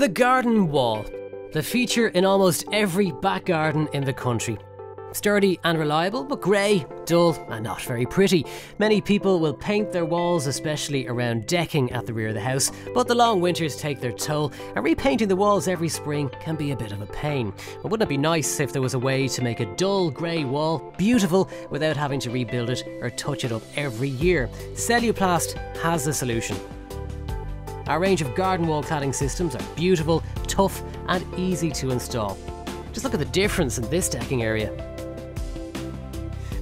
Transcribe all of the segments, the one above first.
The garden wall, the feature in almost every back garden in the country. Sturdy and reliable, but grey, dull, and not very pretty. Many people will paint their walls, especially around decking at the rear of the house, but the long winters take their toll, and repainting the walls every spring can be a bit of a pain. But wouldn't it be nice if there was a way to make a dull grey wall beautiful without having to rebuild it or touch it up every year? Celuplast has the solution. Our range of garden wall cladding systems are beautiful, tough, and easy to install. Just look at the difference in this decking area.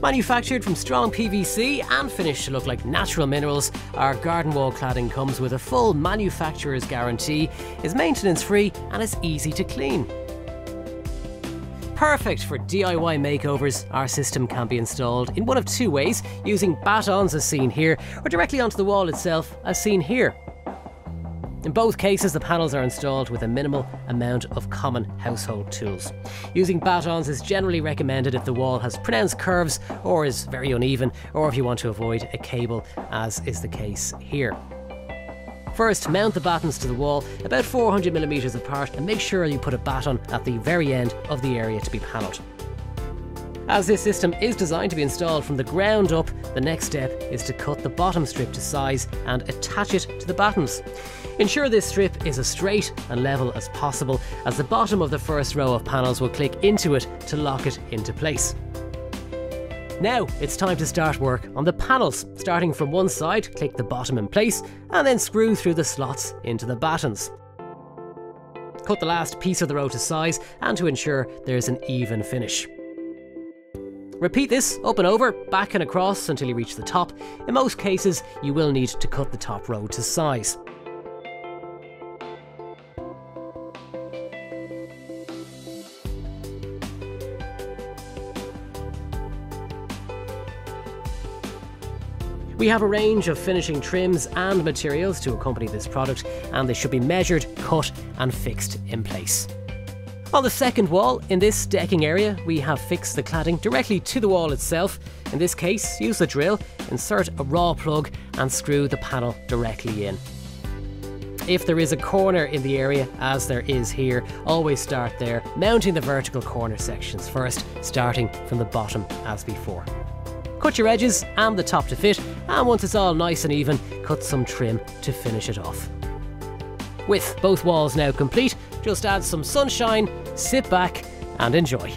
Manufactured from strong PVC and finished to look like natural minerals, our garden wall cladding comes with a full manufacturer's guarantee, is maintenance free, and is easy to clean. Perfect for DIY makeovers, our system can be installed in one of two ways using battens as seen here, or directly onto the wall itself as seen here. In both cases, the panels are installed with a minimal amount of common household tools. Using battens is generally recommended if the wall has pronounced curves or is very uneven, or if you want to avoid a cable, as is the case here. First, mount the battens to the wall about 400mm apart and make sure you put a batten at the very end of the area to be panelled. As this system is designed to be installed from the ground up, the next step is to cut the bottom strip to size and attach it to the battens. Ensure this strip is as straight and level as possible as the bottom of the first row of panels will click into it to lock it into place. Now it's time to start work on the panels. Starting from one side, click the bottom in place and then screw through the slots into the battens. Cut the last piece of the row to size and to ensure there's an even finish. Repeat this up and over, back and across until you reach the top. In most cases, you will need to cut the top row to size. We have a range of finishing trims and materials to accompany this product, and they should be measured, cut, and fixed in place. On the second wall, in this decking area, we have fixed the cladding directly to the wall itself. In this case, use the drill, insert a Rawlplug and screw the panel directly in. If there is a corner in the area, as there is here, always start there, mounting the vertical corner sections first, starting from the bottom as before. Cut your edges and the top to fit, and once it's all nice and even, cut some trim to finish it off. With both walls now complete, just add some sunshine, sit back and enjoy.